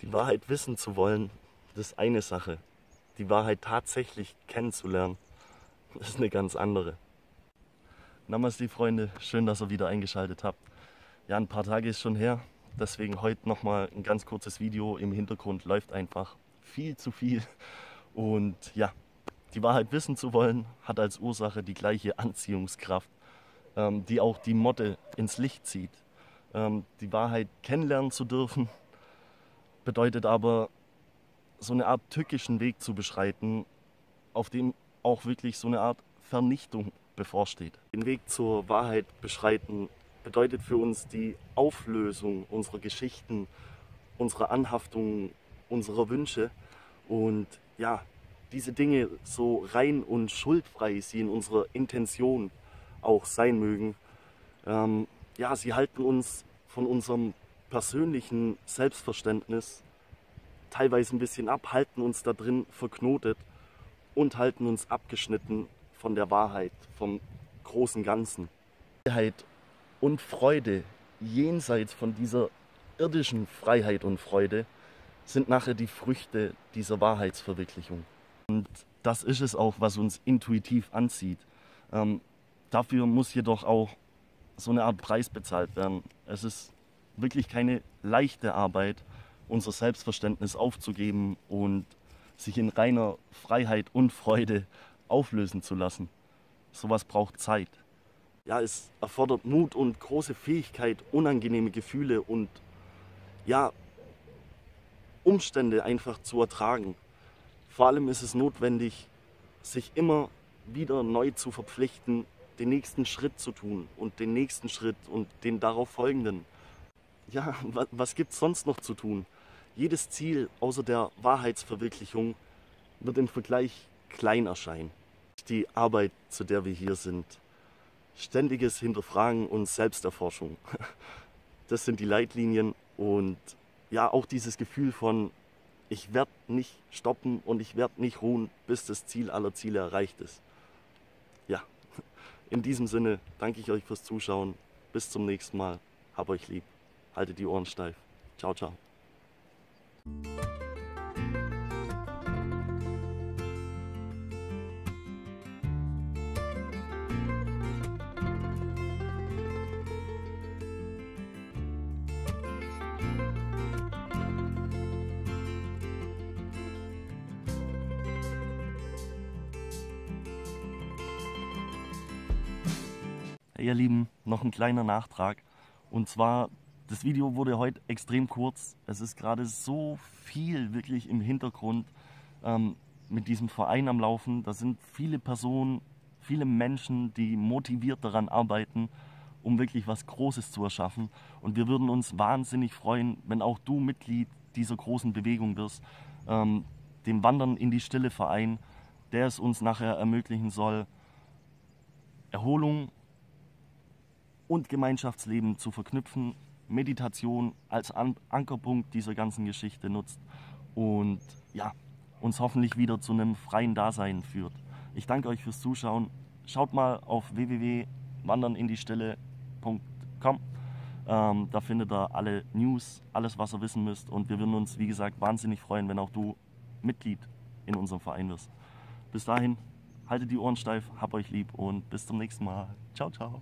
Die Wahrheit wissen zu wollen, das ist eine Sache. Die Wahrheit tatsächlich kennenzulernen, das ist eine ganz andere. Namaste, Freunde. Schön, dass ihr wieder eingeschaltet habt. Ja, ein paar Tage ist schon her. Deswegen heute nochmal ein ganz kurzes Video. Im Hintergrund läuft einfach viel zu viel. Und ja, die Wahrheit wissen zu wollen, hat als Ursache die gleiche Anziehungskraft, ähm, die auch die Motte ins Licht zieht. Ähm, die Wahrheit kennenlernen zu dürfen, bedeutet aber, so eine Art tückischen Weg zu beschreiten, auf dem auch wirklich so eine Art Vernichtung bevorsteht. Den Weg zur Wahrheit beschreiten bedeutet für uns die Auflösung unserer Geschichten, unserer Anhaftungen, unserer Wünsche und ja, diese Dinge so rein und schuldfrei sie in unserer Intention auch sein mögen, ähm, ja, sie halten uns von unserem persönlichen Selbstverständnis teilweise ein bisschen ab, halten uns da drin verknotet und halten uns abgeschnitten von der Wahrheit, vom großen Ganzen. Freiheit und Freude jenseits von dieser irdischen Freiheit und Freude sind nachher die Früchte dieser Wahrheitsverwirklichung. Und das ist es auch, was uns intuitiv anzieht. Ähm, dafür muss jedoch auch so eine Art Preis bezahlt werden. Es ist wirklich keine leichte Arbeit, unser Selbstverständnis aufzugeben und sich in reiner Freiheit und Freude auflösen zu lassen. Sowas braucht Zeit. Ja, es erfordert Mut und große Fähigkeit, unangenehme Gefühle und ja, Umstände einfach zu ertragen. Vor allem ist es notwendig, sich immer wieder neu zu verpflichten, den nächsten Schritt zu tun und den nächsten Schritt und den darauf folgenden. Ja, was, gibt es sonst noch zu tun? Jedes Ziel außer der Wahrheitsverwirklichung wird im Vergleich klein erscheinen. Die Arbeit, zu der wir hier sind, ständiges Hinterfragen und Selbsterforschung, das sind die Leitlinien und ja auch dieses Gefühl von, ich werde nicht stoppen und ich werde nicht ruhen, bis das Ziel aller Ziele erreicht ist. Ja, in diesem Sinne danke ich euch fürs Zuschauen. Bis zum nächsten Mal. Hab euch lieb. Haltet die Ohren steif. Ciao, ciao. Ihr Lieben, noch ein kleiner Nachtrag. Und zwar, das Video wurde heute extrem kurz. Es ist gerade so viel wirklich im Hintergrund ähm, mit diesem Verein am Laufen. Da sind viele Personen, viele Menschen, die motiviert daran arbeiten, um wirklich was Großes zu erschaffen. Und wir würden uns wahnsinnig freuen, wenn auch du Mitglied dieser großen Bewegung wirst, ähm, dem Wandern in die Stille Verein, der es uns nachher ermöglichen soll, Erholung und Gemeinschaftsleben zu verknüpfen, Meditation als An Ankerpunkt dieser ganzen Geschichte nutzt und ja, uns hoffentlich wieder zu einem freien Dasein führt. Ich danke euch fürs Zuschauen. Schaut mal auf www.wandernindie-stille.com. Ähm, da findet ihr alle News, alles was ihr wissen müsst und wir würden uns, wie gesagt, wahnsinnig freuen, wenn auch du Mitglied in unserem Verein wirst. Bis dahin, haltet die Ohren steif, hab euch lieb und bis zum nächsten Mal. Ciao, ciao.